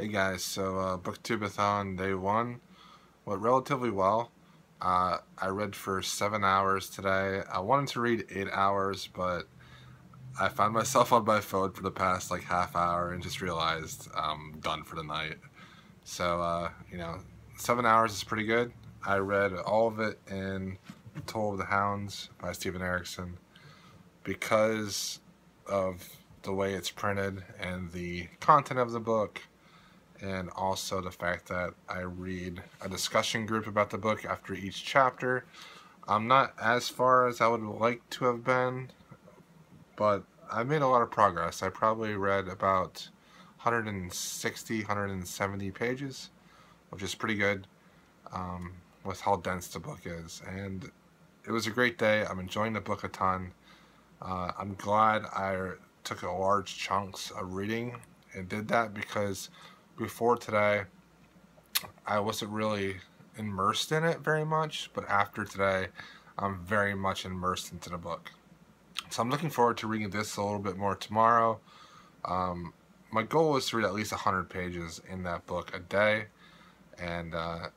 Hey guys, so uh, Booktubeathon day one went relatively well. Uh, I read for seven hours today. I wanted to read eight hours, but I found myself on my phone for the past like half hour and just realized I'm done for the night. So, uh, you know, seven hours is pretty good. I read all of it in Toll of the Hounds by Steven Erikson because of the way it's printed and the content of the book and also the fact that I read a discussion group about the book after each chapter. I'm not as far as I would like to have been, but I made a lot of progress. I probably read about 160, 170 pages, which is pretty good um, with how dense the book is. And it was a great day. I'm enjoying the book a ton. Uh, I'm glad I took a large chunks of reading and did that because before today, I wasn't really immersed in it very much, but after today, I'm very much immersed into the book. So I'm looking forward to reading this a little bit more tomorrow. Um, my goal is to read at least 100 pages in that book a day, and uh,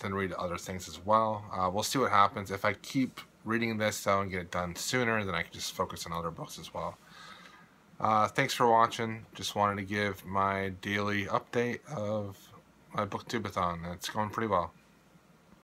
then read other things as well. Uh, we'll see what happens. If I keep reading this though and get it done sooner, then I can just focus on other books as well. Uh, thanks for watching. Just wanted to give my daily update of my booktubeathon. It's going pretty well.